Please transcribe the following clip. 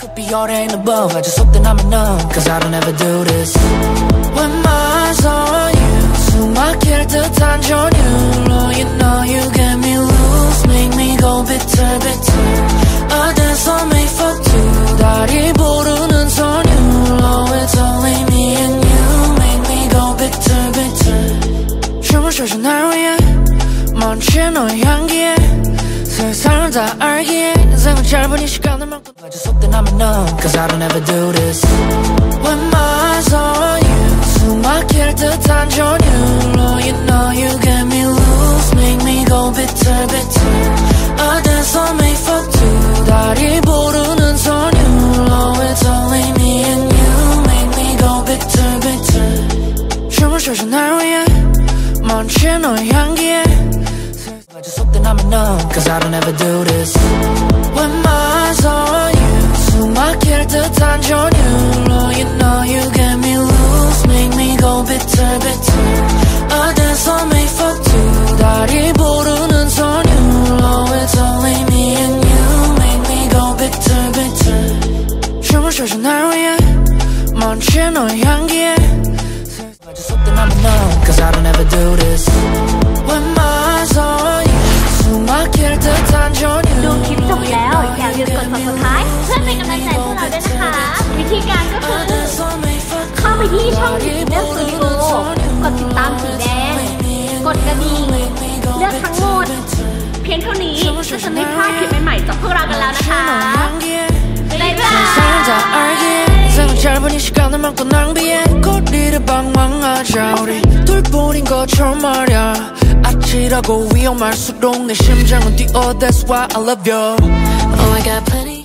Could be all that and above. I just hope that I'm enough. Cause I don't ever do this. When my eyes on you, 숨막힐 듯한 전율로, you know you get me loose, make me go bitter, bitter. A dance on me for two, 다리 부르는 선율로, it's only me and you, make me go bitter, bitter. 춤을 춰줘 날 위해, 멈춘 너의 향기에. 세상을 다 알기에 인생은 짧은 이 시간을 막고 I just hope that I'm enough Cause I don't ever do this When my eyes on you 숨막힐 듯한 전율로 You know you get me loose Make me go bitter bitter A dance on me for two 다리 부르는 선율로 It's only me and you Make me go bitter bitter 춤을 춰줘 날 위해 멈춘 너의 향기에 I just hope that I'm enough Cause I don't ever do this When my eyes on you 숨막힐 듯한 전율로 You know you get me loose Make me go bitter bitter A dance on me for two 다리 부르는 선율로 It's only me and you Make me go bitter bitter 춤을 춰줘 날 위해 멈춘 너의 향기에 I just hope that I'm enough Cause I don't ever do this ดูคลิปจบแล้ว อย่าลืมกด subscribe เพื่อเป็นกำลังใจพวกเราด้วยนะคะ วิธีการก็คือ เข้าไปที่ช่องทีเนอร์สตูดิโอกดติดตามสีแดง กดกระดิ่งเลือกทั้งหมด เพียงเท่านี้ก็จะไม่พลาดคลิปใหม่ๆจากพวกเรากันแล้วนะคะ บ๊ายบาย 세상을 다 알기에 인생은 짧은 이 시간을 많고 낭비해 거리를 방황하자 우리 둘뿐인 것처럼 말야 아찔하고 위험할수록 내 심장은 뛰어 That's why I love you Oh I got plenty